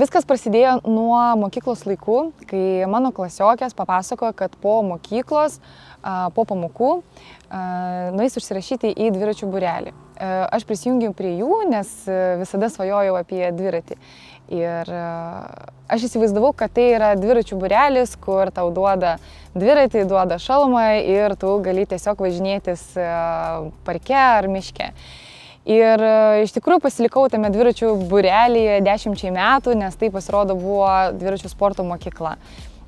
Viskas prasidėjo nuo mokyklos laikų, kai mano klasiokės papasakojo, kad po mokyklos, po pamokų, nueis užsirašyti į dviračių burelį. Aš prisijungiau prie jų, nes visada svajojau apie dviratį. Ir aš įsivaizdavau, kad tai yra dviračių burelis, kur tau duoda dviratį, duoda šalmą ir tu gali tiesiog važinėtis parke ar miške. Ir e, iš tikrųjų pasilikau tame dviračių burelėje dešimčiai metų, nes tai pasirodo buvo dviračių sporto mokykla.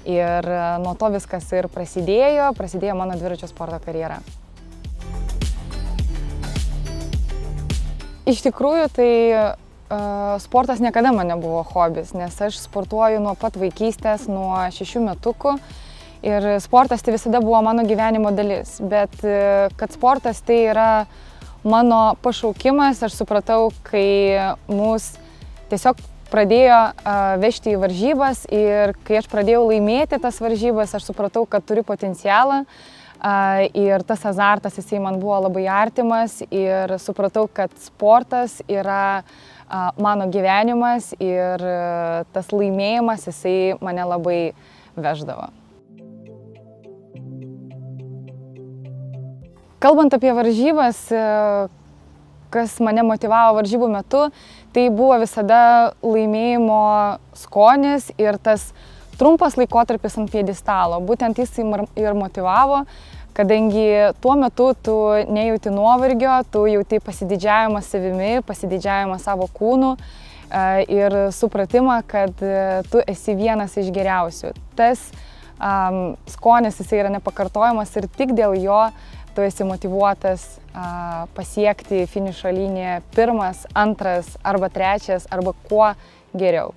Ir e, nuo to viskas ir prasidėjo, prasidėjo mano dviračių sporto karjera. Iš tikrųjų, tai uh, sportas niekada man nebuvo hobis, nes aš sportuoju nuo pat vaikystės, nuo šešių metukų. Ir sportas tai visada buvo mano gyvenimo dalis. Bet kad sportas tai yra uh, mano pašaukimas, aš supratau, kai mus tiesiog pradėjo vežti į varžybas ir kai aš pradėjau laimėti tas varžybas, aš supratau, kad turiu potencialą ir tas azartas jisai man buvo labai artimas ir supratau, kad sportas yra mano gyvenimas ir tas laimėjimas jisai mane labai veždavo. Kalbant apie varžybas, e, kas mane motivavo varžybų metu, tai buvo visada laimėjimo skonis ir tas trumpas laikotarpis ant piedistalo. Būtent jis ir motivavo, kadangi tuo metu tu nejauti nuovargio, tu jauti pasididžiavimą savimi, pasididžiavimą savo kūnu e, ir supratimą, kad e, tu esi vienas iš geriausių. Tas um, skonis jisai yra nepakartojamas ir tik dėl jo tu esi motivuotas a, pasiekti finišo liniją pirmas, antras arba trečias arba kuo geriau.